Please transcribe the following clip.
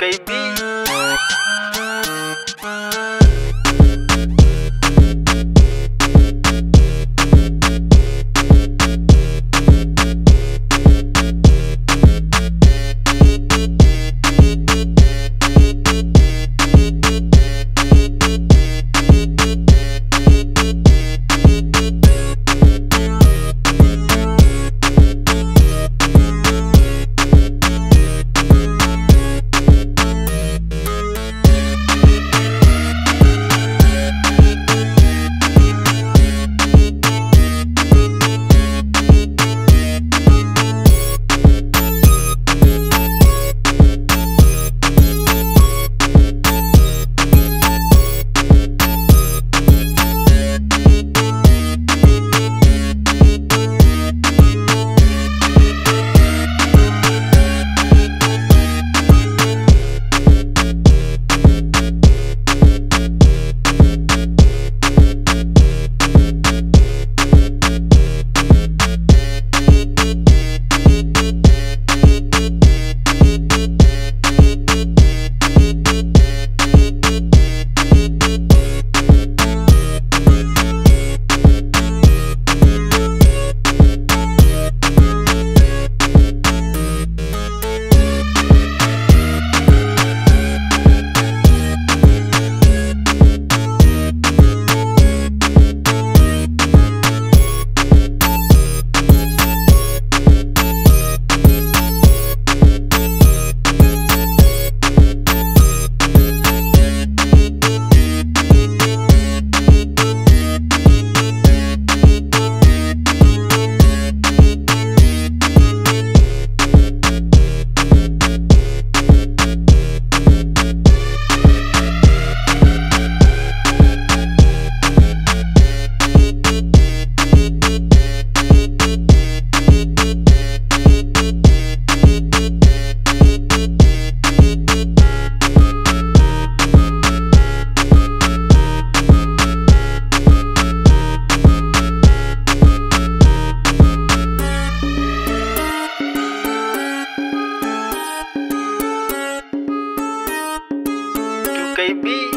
bi. KB.